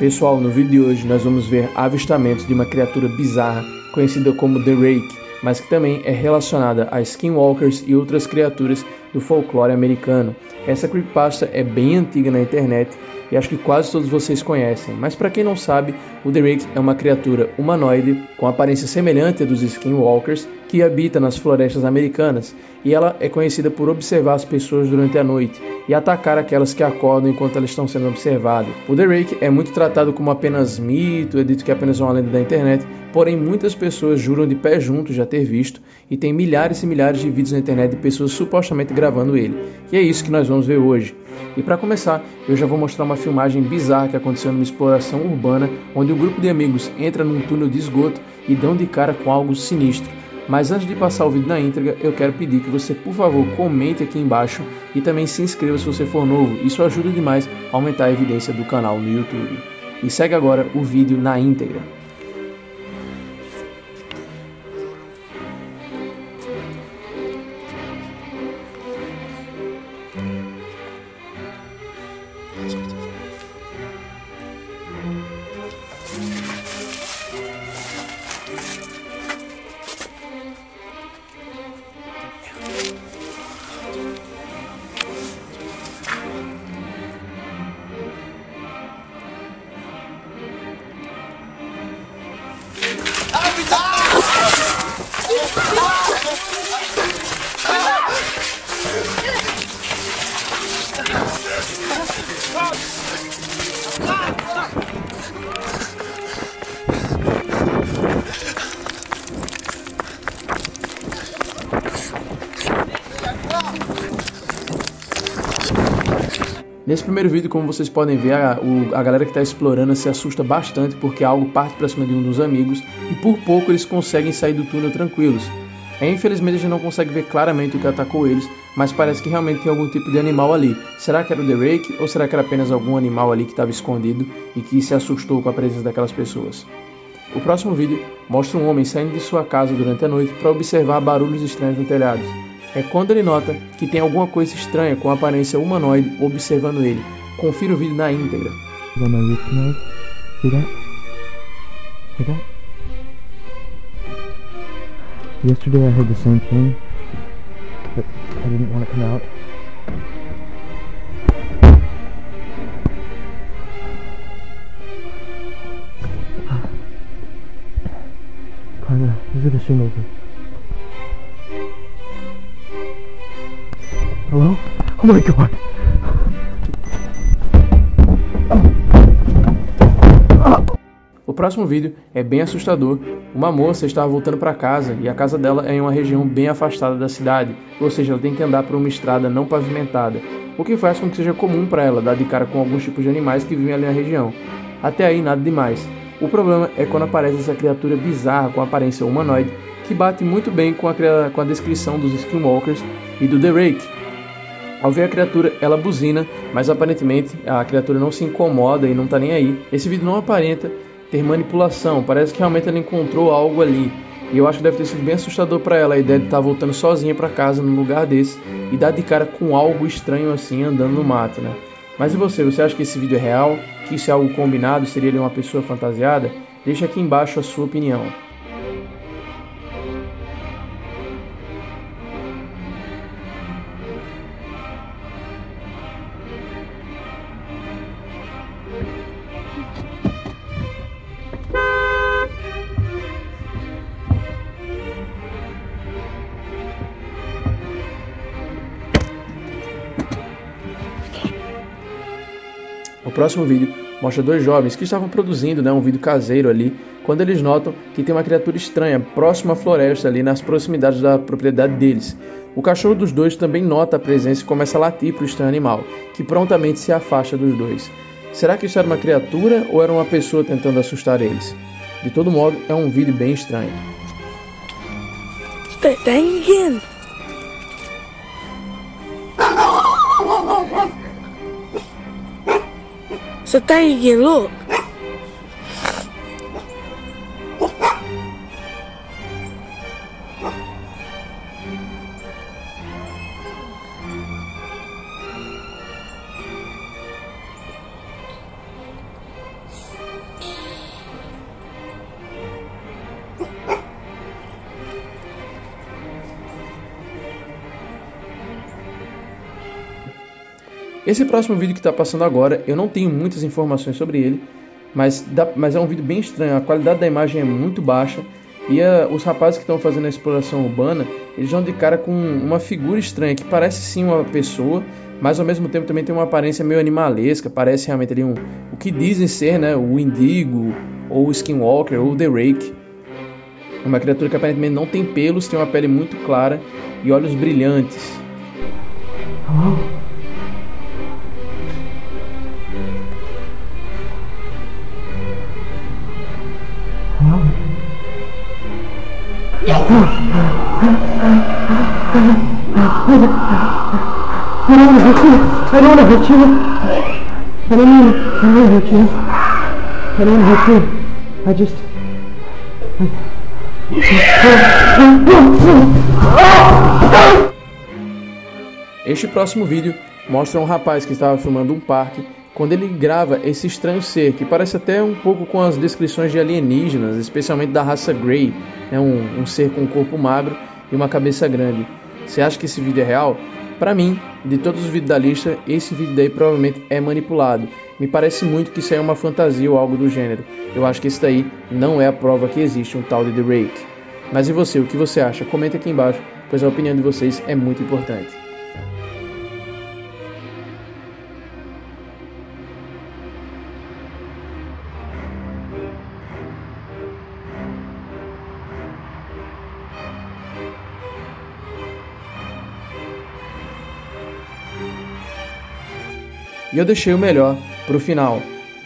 Pessoal, no vídeo de hoje nós vamos ver avistamentos de uma criatura bizarra conhecida como The Rake, mas que também é relacionada a skinwalkers e outras criaturas do folclore americano. Essa creepypasta é bem antiga na internet e acho que quase todos vocês conhecem, mas para quem não sabe, o The é uma criatura humanoide com aparência semelhante à dos skinwalkers que habita nas florestas americanas e ela é conhecida por observar as pessoas durante a noite e atacar aquelas que acordam enquanto elas estão sendo observadas. O The é muito tratado como apenas mito, é dito que é apenas uma lenda da internet, porém muitas pessoas juram de pé junto já ter visto e tem milhares e milhares de vídeos na internet de pessoas supostamente gravando ele. E é isso que nós vamos ver hoje. E para começar, eu já vou mostrar uma filmagem bizarra que aconteceu numa exploração urbana, onde um grupo de amigos entra num túnel de esgoto e dão de cara com algo sinistro. Mas antes de passar o vídeo na íntegra, eu quero pedir que você, por favor, comente aqui embaixo e também se inscreva se você for novo. Isso ajuda demais a aumentar a evidência do canal no YouTube. E segue agora o vídeo na íntegra. Nesse primeiro vídeo, como vocês podem ver, a, o, a galera que está explorando se assusta bastante porque algo parte para cima de um dos amigos e por pouco eles conseguem sair do túnel tranquilos. É, infelizmente a gente não consegue ver claramente o que atacou eles, mas parece que realmente tem algum tipo de animal ali. Será que era o The Rake ou será que era apenas algum animal ali que estava escondido e que se assustou com a presença daquelas pessoas? O próximo vídeo mostra um homem saindo de sua casa durante a noite para observar barulhos estranhos no telhado é quando ele nota que tem alguma coisa estranha com aparência humanoide observando ele. Confira o vídeo na íntegra. Yesterday I heard the same thing, but I didn't want to come out. Kinda, is it a single Hello? Oh my god. O próximo vídeo é bem assustador. Uma moça estava voltando para casa e a casa dela é em uma região bem afastada da cidade, ou seja, ela tem que andar por uma estrada não pavimentada, o que faz com que seja comum para ela dar de cara com alguns tipos de animais que vivem ali na região. Até aí nada demais. O problema é quando aparece essa criatura bizarra com aparência humanoide que bate muito bem com a, com a descrição dos Skinwalkers e do The Rake, ao ver a criatura, ela buzina, mas aparentemente a criatura não se incomoda e não está nem aí. Esse vídeo não aparenta ter manipulação, parece que realmente ela encontrou algo ali. E eu acho que deve ter sido bem assustador para ela a ideia de estar tá voltando sozinha para casa num lugar desse e dar de cara com algo estranho assim andando no mato, né? Mas e você? Você acha que esse vídeo é real? Que isso é algo combinado? Seria ele uma pessoa fantasiada? Deixa aqui embaixo a sua opinião. O próximo vídeo mostra dois jovens que estavam produzindo né, um vídeo caseiro ali, quando eles notam que tem uma criatura estranha próxima à floresta ali nas proximidades da propriedade deles. O cachorro dos dois também nota a presença e começa a latir para o estranho animal, que prontamente se afasta dos dois. Será que isso era uma criatura ou era uma pessoa tentando assustar eles? De todo modo, é um vídeo bem estranho. Again. Você tá aí, look. Esse próximo vídeo que está passando agora, eu não tenho muitas informações sobre ele, mas, dá, mas é um vídeo bem estranho. A qualidade da imagem é muito baixa e a, os rapazes que estão fazendo a exploração urbana, eles vão de cara com uma figura estranha que parece sim uma pessoa, mas ao mesmo tempo também tem uma aparência meio animalesca. Parece realmente ali um, o que dizem ser, né, o Indigo ou o Skinwalker ou o The Rake. Uma criatura que aparentemente não tem pelos, tem uma pele muito clara e olhos brilhantes. Hello? I don't want to hurt you. I don't mean I don't want to hurt you. I don't want to hurt you. I. Este próximo vídeo mostra um rapaz que estava filmando um parque quando ele grava esse estranho ser, que parece até um pouco com as descrições de alienígenas, especialmente da raça Grey, né? um, um ser com um corpo magro e uma cabeça grande. Você acha que esse vídeo é real? Para mim, de todos os vídeos da lista, esse vídeo daí provavelmente é manipulado. Me parece muito que isso aí é uma fantasia ou algo do gênero. Eu acho que isso daí não é a prova que existe um tal de The Rake. Mas e você, o que você acha? Comenta aqui embaixo, pois a opinião de vocês é muito importante. E eu deixei o melhor para o final.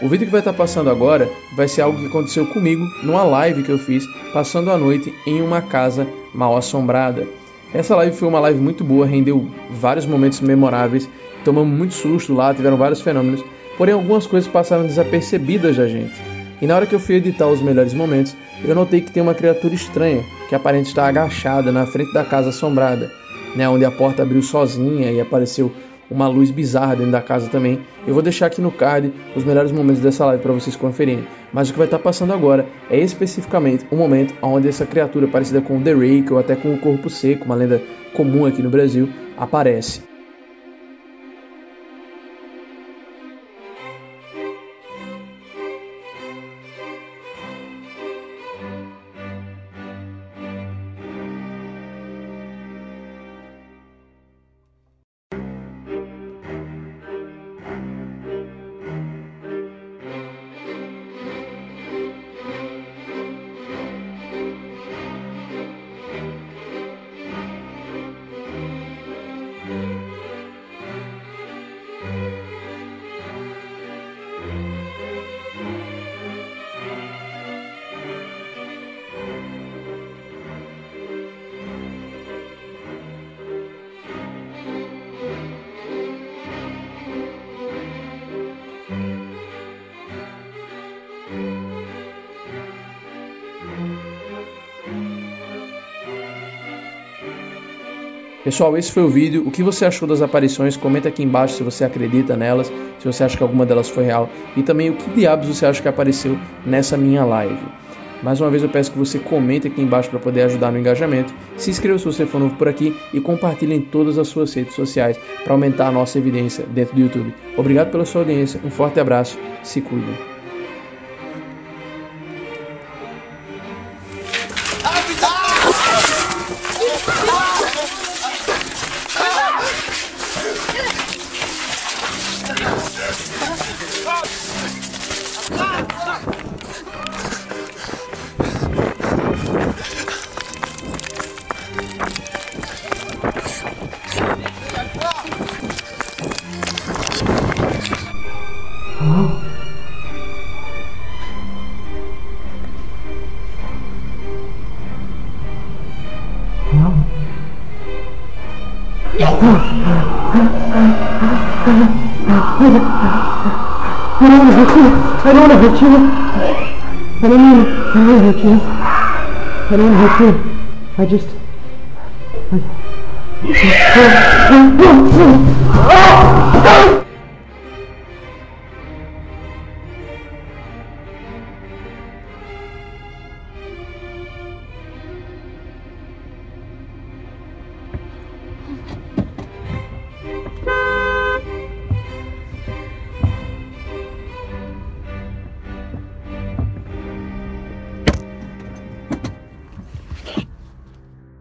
O vídeo que vai estar tá passando agora vai ser algo que aconteceu comigo numa live que eu fiz passando a noite em uma casa mal assombrada. Essa live foi uma live muito boa, rendeu vários momentos memoráveis, tomamos muito susto lá, tiveram vários fenômenos, porém algumas coisas passaram desapercebidas da gente. E na hora que eu fui editar os melhores momentos, eu notei que tem uma criatura estranha que aparente estar agachada na frente da casa assombrada, né, onde a porta abriu sozinha e apareceu uma luz bizarra dentro da casa também. Eu vou deixar aqui no card os melhores momentos dessa live para vocês conferirem. Mas o que vai estar tá passando agora é especificamente o momento onde essa criatura parecida com o The Rake ou até com o Corpo Seco, uma lenda comum aqui no Brasil, aparece. Pessoal, esse foi o vídeo. O que você achou das aparições? Comenta aqui embaixo se você acredita nelas, se você acha que alguma delas foi real e também o que diabos você acha que apareceu nessa minha live. Mais uma vez eu peço que você comente aqui embaixo para poder ajudar no engajamento. Se inscreva se você for novo por aqui e compartilhe em todas as suas redes sociais para aumentar a nossa evidência dentro do YouTube. Obrigado pela sua audiência, um forte abraço, se cuidem. I don't want to hurt you. I don't want to hurt you. I don't want to hurt you. I don't want to hurt you. I just... I... Ah!